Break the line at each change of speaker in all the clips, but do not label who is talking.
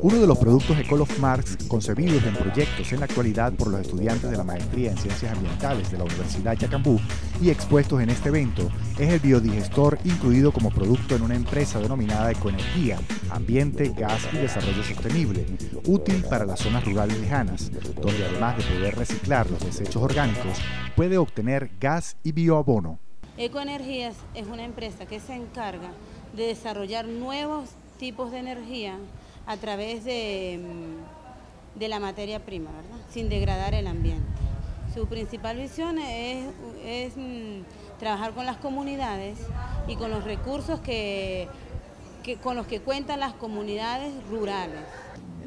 Uno de los productos Ecolof Marx concebidos en proyectos en la actualidad por los estudiantes de la maestría en Ciencias Ambientales de la Universidad Yacambú y expuestos en este evento es el biodigestor incluido como producto en una empresa denominada Ecoenergía, Ambiente, Gas y Desarrollo Sostenible, útil para las zonas rurales lejanas, donde además de poder reciclar los desechos orgánicos, puede obtener gas y bioabono.
Ecoenergías es una empresa que se encarga de desarrollar nuevos tipos de energía a través de, mm, de la materia prima, sin degradar el ambiente. Su principal visión es, mm, trabajar con las comunidades y con los recursos que, con los que cuentan las comunidades rurales.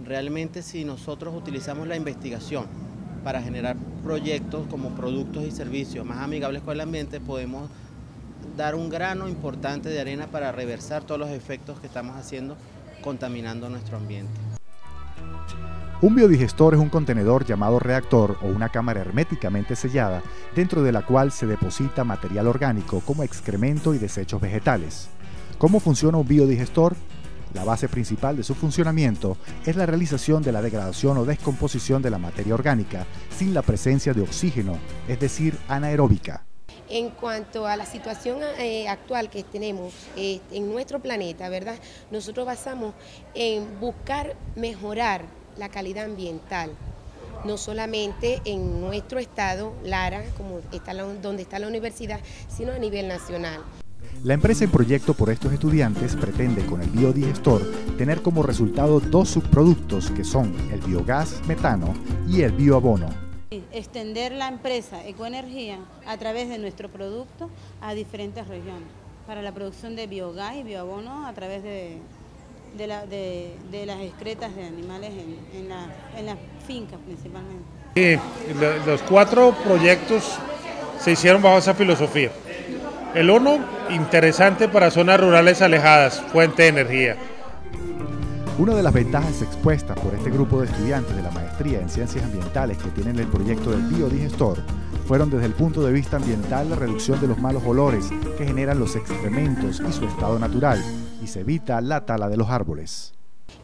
Realmente si nosotros utilizamos la investigación para generar proyectos como productos y servicios más amigables con el ambiente, podemos dar un grano importante de arena para reversar todos los efectos que estamos haciendo contaminando nuestro ambiente.
Un biodigestor es un contenedor llamado reactor o una cámara herméticamente sellada dentro de la cual se deposita material orgánico como excremento y desechos vegetales. ¿Cómo funciona un biodigestor? La base principal de su funcionamiento es la realización de la degradación o descomposición de la materia orgánica sin la presencia de oxígeno, es decir, anaeróbica.
En cuanto a la situación eh, actual que tenemos eh, en nuestro planeta, ¿verdad? Nosotros basamos en buscar mejorar la calidad ambiental, no solamente en nuestro estado, Lara, como está donde está la universidad, sino a nivel nacional.
La empresa en proyecto por estos estudiantes pretende con el biodigestor tener como resultado dos subproductos que son el biogás metano y el bioabono.
Extender la empresa Ecoenergía a través de nuestro producto a diferentes regiones para la producción de biogás y bioabono a través de, las excretas de animales en, las fincas principalmente.
Sí, los cuatro proyectos se hicieron bajo esa filosofía. El uno, interesante para zonas rurales alejadas, fuente de energía.
Una de las ventajas expuestas por este grupo de estudiantes de la maestría en ciencias ambientales que tienen el proyecto del biodigestor fueron desde el punto de vista ambiental la reducción de los malos olores que generan los excrementos y su estado natural, y se evita la tala de los árboles.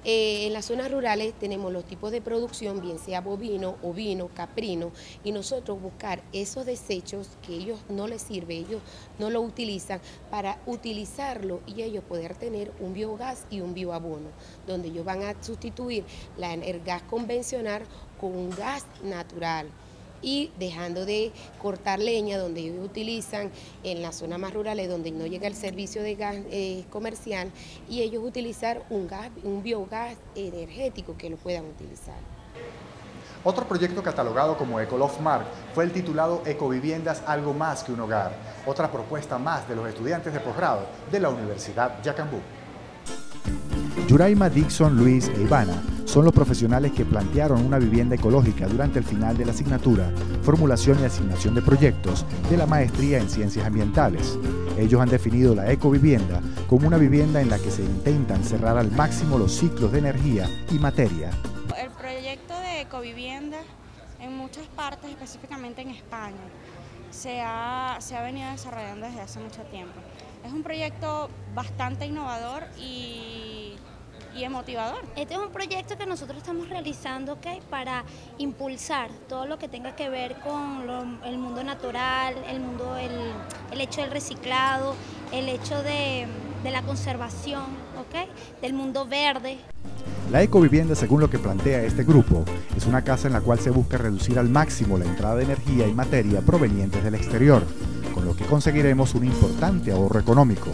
Eh, en las zonas rurales tenemos los tipos de producción, bien sea bovino, ovino, caprino, y nosotros buscar esos desechos que ellos no les sirve, ellos no lo utilizan, para utilizarlo y ellos poder tener un biogás y un bioabono, donde ellos van a sustituir la, el gas convencional con un gas natural y dejando de cortar leña donde ellos utilizan en las zonas más rurales donde no llega el servicio de gas eh, comercial y ellos utilizar un, gas, un biogás energético que lo puedan utilizar.
Otro proyecto catalogado como Ecolof Mark fue el titulado Ecoviviendas Algo Más que un Hogar, otra propuesta más de los estudiantes de posgrado de la Universidad Yacambú. Yuraima, Dixon, Luis e Ivana son los profesionales que plantearon una vivienda ecológica durante el final de la asignatura, formulación y asignación de proyectos de la maestría en ciencias ambientales. Ellos han definido la ecovivienda como una vivienda en la que se intentan cerrar al máximo los ciclos de energía y materia.
El proyecto de ecovivienda en muchas partes, específicamente en España, se ha, se ha venido desarrollando desde hace mucho tiempo. Es un proyecto bastante innovador y y motivador.
Este es un proyecto que nosotros estamos realizando ¿okay? para impulsar todo lo que tenga que ver con el mundo natural, el, mundo, el, hecho del reciclado, el hecho de, la conservación, ¿okay? del mundo verde.
La ecovivienda, según lo que plantea este grupo, es una casa en la cual se busca reducir al máximo la entrada de energía y materia provenientes del exterior, con lo que conseguiremos un importante ahorro económico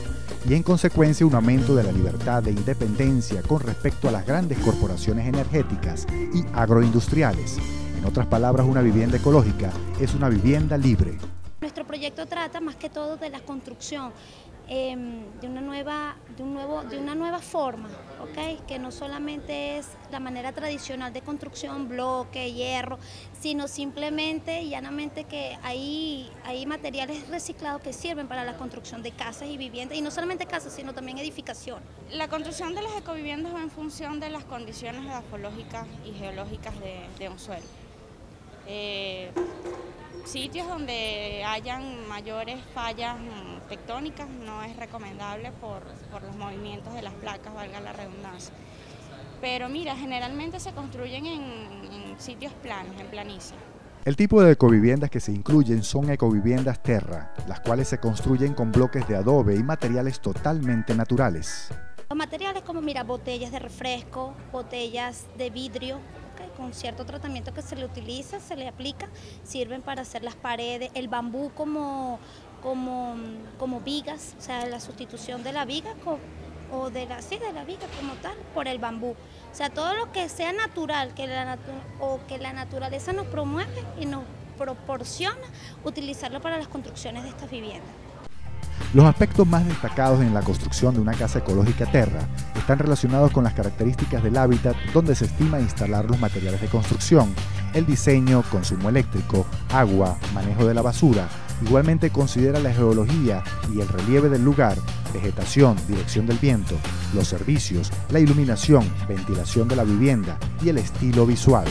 y en consecuencia un aumento de la libertad de independencia con respecto a las grandes corporaciones energéticas y agroindustriales. En otras palabras, una vivienda ecológica es una vivienda libre.
Nuestro proyecto trata más que todo de la construcción Em, de, una nueva, de, un nuevo, de una nueva forma, que no solamente es la manera tradicional de construcción, bloque, hierro, sino simplemente y llanamente que hay, materiales reciclados que sirven para la construcción de casas y viviendas, y no solamente casas, sino también edificación.
La construcción de las ecoviviendas va en función de las condiciones geológicas y geológicas de, un suelo. Eh, sitios donde hayan mayores fallas mm, tectónicas no es recomendable por, los movimientos de las placas, valga la redundancia. Pero mira, generalmente se construyen en, en sitios planos, en planicie.
El tipo de ecoviviendas que se incluyen son ecoviviendas terra, las cuales se construyen con bloques de adobe y materiales totalmente naturales.
Los materiales como, mira, botellas de refresco, botellas de vidrio, con cierto tratamiento que se le utiliza, se le aplica, sirven para hacer las paredes, el bambú como, como, como vigas, o sea, la sustitución de la viga o de la, sí, de la viga como tal, por el bambú. O sea, todo lo que sea natural que la o que la naturaleza nos promueve y nos proporciona, utilizarlo para las construcciones de estas viviendas.
Los aspectos más destacados en la construcción de una casa ecológica terra están relacionados con las características del hábitat donde se estima instalar los materiales de construcción, el diseño, consumo eléctrico, agua, manejo de la basura. Igualmente considera la geología y el relieve del lugar, vegetación, dirección del viento, los servicios, la iluminación, ventilación de la vivienda y el estilo visual.